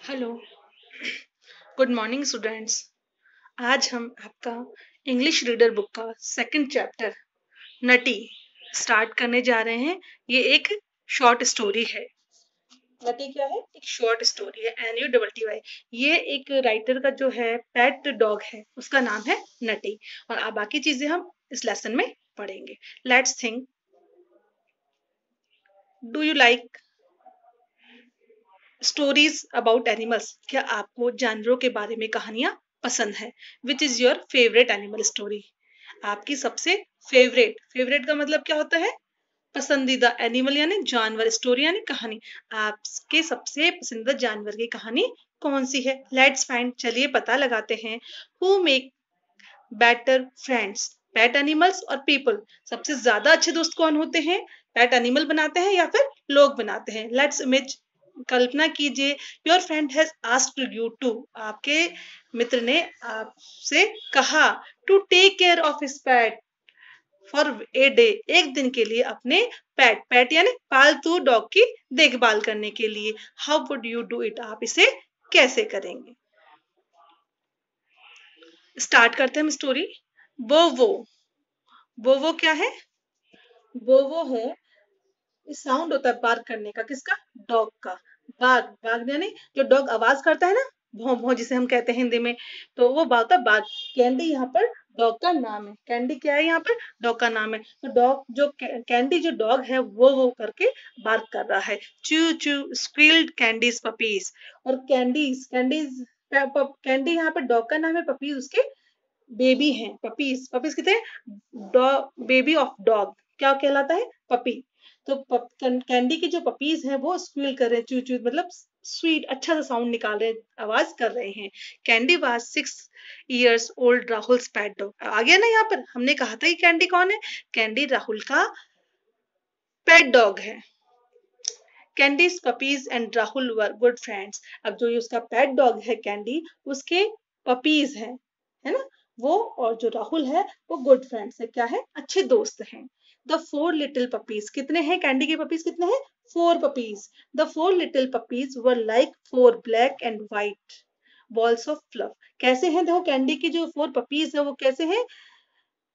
Hello good morning students आज हम आपका इंग्लिश रीडर बुक का सेकंड चैप्टर नटी स्टार्ट करने जा रहे हैं। ये एक शॉर्ट स्टोरी है। नटी क्या है? एक शॉर्ट स्टोरी है N U double T Y ये एक राइटर का जो है पेट डॉग है, उसका नाम है नटी। और आप बाकी चीज़ें हम इस लेसन में पढ़ेंगे। Let's think do you like stories about animals क्या आपको जानवरों के बारे में कहानियाँ पसंद है? Which is your favourite animal story आपकी सबसे फेवरेट फेवरेट का मतलब क्या होता है? पसंदीदा एनिमल यानी जानवर स्टोरी यानी कहानी। आपके सबसे पसंदीदा जानवर की कहानी कौन सी है? लेट्स फाइंड चलिए पता लगाते हैं। Who make better friends pet animals or people सबसे ज़्यादा अच्छे दोस्त कौन होते हैं? पेट एनिमल बनाते हैं या फिर लोग बनाते हैं? लेट्स इमेज कल्पना कीजिए your friend has asked you to आपके मित्र ने आपसे कहा to take care of his pet for a day एक दिन के लिए अपने पेट पेट यानी पालतू डॉग की देखभाल करने के लिए। How would you do it आप इसे कैसे करेंगे? स्टार्ट करते हैं हम स्टोरी वो वो वो वो क्या है? वो वो है साउंड होता है बार्क करने का, किसका? डॉग का। बाघ बाघ यानी जो डॉग आवाज़ करता है ना, भौ भौ जिसे हम कहते हैं हिंदी में तो वो बात बाघ कैंडी यहाँ पर डॉग का नाम है। कैंडी क्या है यहाँ पर? डॉग का नाम है। तो डॉग, जो कैंडी जो डॉग है, वो वो करके बार्क कर रहा है। चू चू स्क्रील्ड कैंडीज पपीज। और कैंडीज कैंडीज कैंडी यहाँ पर डॉग का नाम है, पपीज उसके बेबी हैं, पपीज। पपीज कितने? Baby of dog. क्या कहलाता है? पपी। तो कैंडी के जो पपीज हैं, वो स्क्वील कर रहे हैं चू चू मतलब स्वीट अच्छा सा साउंड निकाल रहे आवाज़ कर रहे हैं। Candy was six years old Rahul pet dog आ गया ना यहाँ पर? हमने कहा था कि कैंडी कौन है? कैंडी राहुल का पेट डॉग है। Candy's puppies and Rahul were good friends अब जो ये उसका पेट डॉग है कैंडी उसके पपीज हैं, है ना? वो और जो राहुल है, वो गुड फ्रेंड्स है। क्या है? अच्छे दोस्त हैं। द फोर लिटिल पपीज कितने हैं? कैंडी के पपीज कितने हैं? Four puppies the four little puppies were like four black and white balls of fluff कैसे हैं? देखो कैंडी के जो फोर पपीज है, वो कैसे हैं?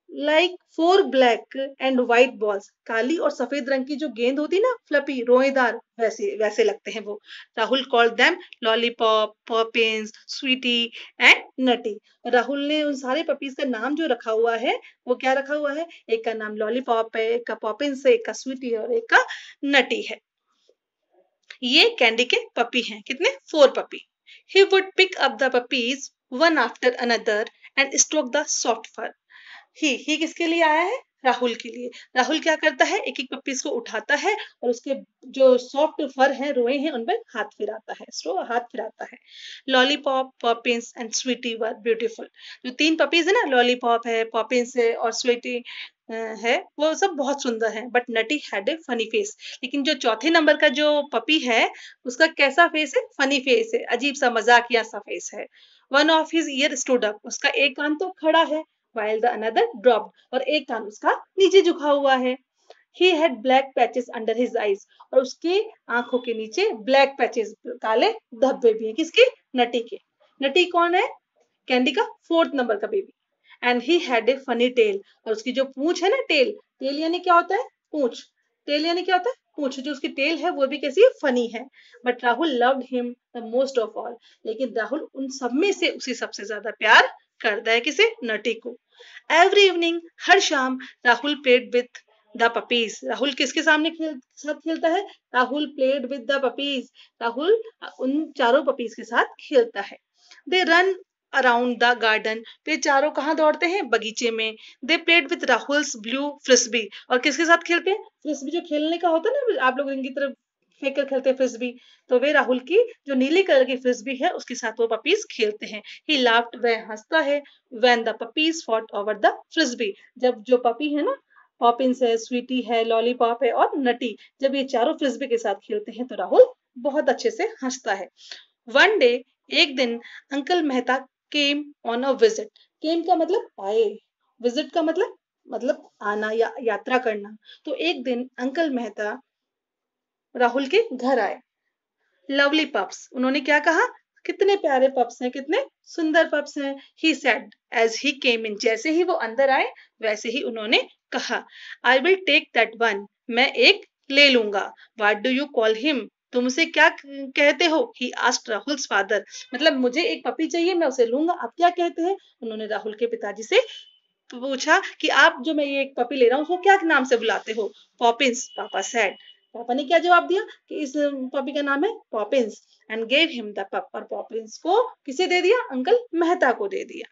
Like four black and white balls काली और सफ़ेद रंग की जो गेंद होती ना फ्लपी रोएदार, वैसे वैसे लगते हैं वो। Rahul call them Lollipop Poppins Sweety and Nutty Rahul ने उन सारे पपीज का नाम जो रखा हुआ है, वो क्या रखा हुआ है? एक का नाम लॉलीपॉप है, एक का पॉपिंस है, एक का स्वीटी है और एक का नटी है। ये कैंडी के पपी हैं। कितने? Four puppy he would pick up the puppies one after another and stroke the soft fur he he किसके लिए आया है? राहुल के लिए। राहुल क्या करता है? एक एक पप्पीज को उठाता है और उसके जो सॉफ्ट फर है, रोए हैं उन पर हाथ फिराता है स्ट्रो हाथ फिराता है। Lollipop Poppins and Sweety were beautiful जो तीन पपीज है ना लॉलीपॉप है पॉपिंस है और स्वीटी है, वो सब बहुत सुंदर है but Nutty had a funny face लेकिन जो चौथे नंबर का जो पपी है, उसका कैसा फेस है? फनी फेस है, अजीब सा, मजाकिया सा फेस है। One of his ear stood up उसका एक कान तो खड़ा है while the another dropped और एक कान उसका नीचे झुका हुआ है। He had black patches under his eyes और उसकी आँखों के नीचे black patches, काले धब्बे भी हैं। किसके? नटी के। नटी कौन है? कैंडी का फोर्थ नंबर का baby and he had a funny tail और उसकी जो पूंछ है ना टेल टेल यानी क्या होता है? पूंछ। टेल यानी क्या होता है? पूछ। जो उसकी टेल है, वो भी कैसी फनी है। But Rahul loved him the most of all लेकिन राहुल उन सब में से उसे सबसे ज़्यादा प्यार करता है किसे? नटी को। एवरी इवनिंग हर शाम, Rahul played with the puppies Rahul किसके सामने खेल, साथ खेलता है? Rahul played with the puppies Rahul, उन चारों पपीज के साथ खेलता है। They run around the garden वे चारों कहाँ दौड़ते हैं? बगीचे में। They played with Rahul's blue frisbee और किसके साथ खेलते हैं? फ्रिस्बी जो खेलने का होता है ना, आप लोग इनकी तरफ़ कर खेलते फ्रिस्बी तो वे राहुल की जो नीली कलर की फ्रिस्बी है, उसके साथ वो पपीज खेलते हैं। ही लाफ्ट वह हंसता है। When the puppies fought over the frisbee जब जो पपी है ना पॉपिंस है स्वीटी है लॉलीपॉप है और नटी जब ये चारों फ्रिस्बी के साथ खेलते हैं तो राहुल बहुत अच्छे से हंसता है। वन डे एक दिन uncle Mehta came on a visit came का मतलब आए। विज़िट का मतलब मतलब आना या यात्रा करना। तो एक दिन अंकल मेहता राहुल के घर आए। लवली पप्स उन्होंने क्या कहा? कितने प्यारे पप्स हैं, कितने सुंदर पप्स हैं। ही सेड एज ही केम इन जैसे ही वो अंदर आए, वैसे ही उन्होंने कहा I will take that one मैं एक ले लूँगा। What do you call him तुम उसे क्या कहते हो? ही आस्ट राहुल फादर मतलब मुझे एक पपी चाहिए, मैं उसे लूँगा। आप क्या कहते हैं? उन्होंने राहुल के पिताजी से पूछा कि, आप जो मैं ये एक पपी ले रहा हूँ, उसको क्या नाम से बुलाते हो? पॉपिंस पापा सेड पापा ने क्या जवाब दिया कि इस पपी का नाम है Poppins and gave him the pup और पॉपिंस को किसे दे दिया? अंकल मेहता को दे दिया।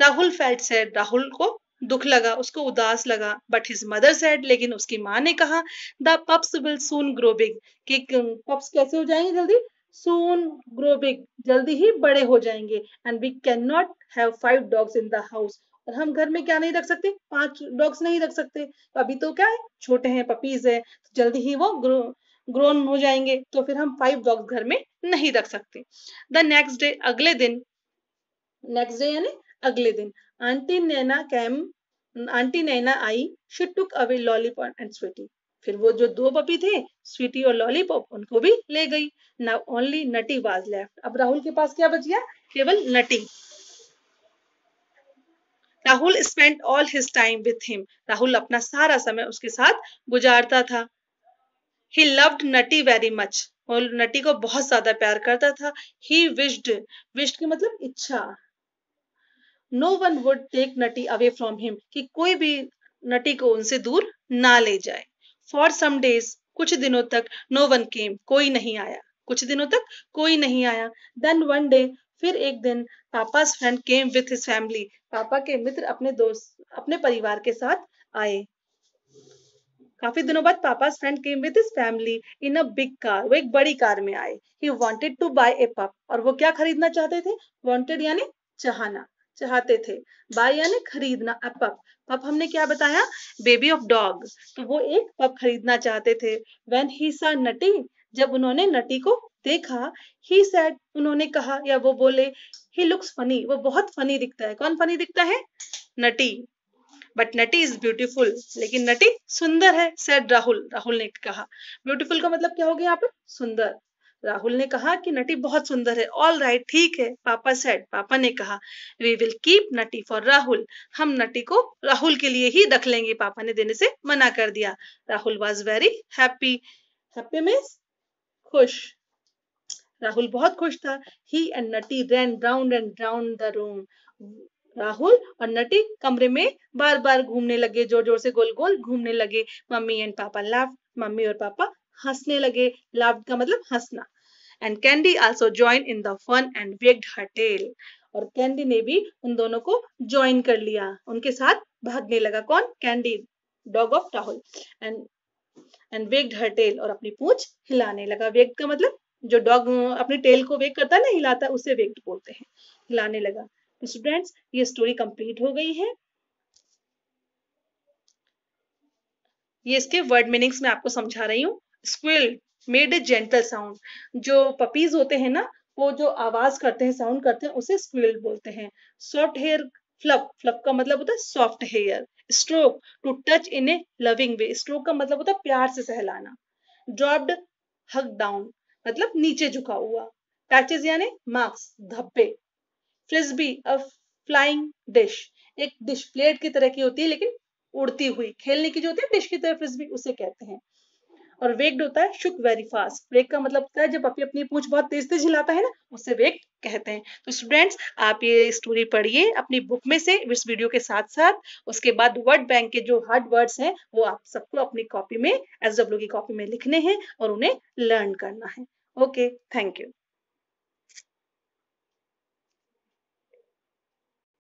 राहुल फेल्ट सेड राहुल को दुख लगा, उसको उदास लगा बट हिज मदर सेड लेकिन उसकी माँ ने कहा the pups will soon grow big कि पप्स कैसे हो जाएँगे जल्दी? सून ग्रो बिग जल्दी ही बड़े हो जाएँगे and we can not have five dogs in the house और हम घर में क्या नहीं रख सकते? पाँच डॉग्स नहीं रख सकते। तो अभी तो क्या है? छोटे हैं पपीज है तो जल्दी ही वो ग्रो ग्रोन हो जाएँगे। तो फिर हम फाइव डॉग्स घर में नहीं रख सकते। द नेक्स्ट डे अगले दिन नेक्स्ट डे यानी अगले दिन aunty Naina came aunty Naina I she took away Lollipop and Sweety फिर वो जो दो पपी थे स्वीटी और लॉलीपॉप उनको भी ले गई। Now only Nutty was left अब राहुल के पास क्या बच गया? केवल Nutty Rahul spend all his time with him Rahul अपना सारा समय उसके साथ गुजारता था। He loved Nutty very much और नटी को बहुत ज़्यादा प्यार करता था। ही विश्ड विश्ड के मतलब इच्छा। No one would take Nutty away from him कि कोई भी नटी को उनसे दूर ना ले जाए। फॉर सम डेज़ कुछ दिनों तक नो वन केम कोई नहीं आया। कुछ दिनों तक कोई नहीं आया। देन वन डे फिर एक दिन papa's friend came with his family पापा के मित्र अपने दोस्त, अपने परिवार के साथ आए। काफ़ी दिनों बाद papa's friend came with his family in a big car वो एक बड़ी कार में आए। He wanted to buy a pup और वो क्या खरीदना चाहते थे? वांटेड यानी चाहना, चाहते थे। बाय यानी खरीदना अ पप पप हमने क्या बताया? बेबी ऑफ़ डॉग तो वो एक पप खरीदना चाहते थे। व्हेन ही सा नटी जब उन्होंने नटी को देखा ही सेड उन्होंने कहा, या वो बोले ही लुक्स फनी वो बहुत फनी दिखता है। कौन फनी दिखता है? Nutty. But Nutty is beautiful लेकिन नटी सुंदर है सेड राहुल। राहुल ने कहा। ब्यूटीफुल का मतलब क्या हो गया यहाँ पर सुंदर। राहुल ने कहा कि नटी बहुत सुंदर है। ऑल राइट ठीक है, पापा सेड पापा ने कहा we will keep Nutty for Rahul. हम नटी को राहुल के लिए ही रख लेंगे। पापा ने देने से मना कर दिया। Rahul was very happy happy means खुश। राहुल बहुत खुश था। He and Nutty ran round and round the room Rahul और नटी कमरे में बार बार घूमने लगे ज़ोर ज़ोर से गोल गोल घूमने लगे। मम्मी एंड पापा लाफ मम्मी और पापा हंसने लगे। लाफ का मतलब हंसना। And Candy also join in the fun and wagged her tail और कैंडी ने भी उन दोनों को ज्वाइन कर लिया। उनके साथ भागने लगा कौन? Candy dog of Rahul and and wagged her tail और अपनी पूंछ हिलाने लगा। वेक्ड का मतलब जो डॉग अपनी टेल को वेक करता है ना, हिलाता है, उसे वेक्ड बोलते हैं। हिलाने लगा। तो स्टूडेंट्स ये स्टोरी कंप्लीट हो गई है। ये इसके वर्ड मीनिंग्स में आपको समझा रही हूँ। Squeal made a gentle sound जो पपीज होते हैं ना, वो जो आवाज़ करते हैं साउंड करते हैं, उसे स्क्विल बोलते हैं। सॉफ्ट हेयर फ्लप फ्लप का मतलब होता है soft hair stroke to touch in a loving way stroke का मतलब होता है प्यार से सहलाना। ड्रॉप्ड हक डाउन मतलब नीचे झुका हुआ। पैचेस यानी मार्क्स धब्बे। फ्रिस्बी अ फ्लाइंग डिश एक डिश प्लेट की तरह की होती है, लेकिन उड़ती हुई। खेलने की जो होती है डिश की तरह फ्रिस्बी उसे कहते हैं। और वेक्ड होता है शुक वेरी फास्ट वेक का मतलब होता है, जब अपनी अपनी पूछ बहुत तेज तेज हिलाता है ना, उसे वेक कहते हैं। तो स्टूडेंट्स आप ये स्टोरी पढ़िए, अपनी बुक में से, इस वीडियो के साथ साथ। उसके बाद वर्ड बैंक के जो हार्ड वर्ड्स हैं, वो आप सबको अपनी कॉपी में एस डब्ल्यू की कॉपी में लिखने हैं और उन्हें लर्न करना है। Okay, thank you.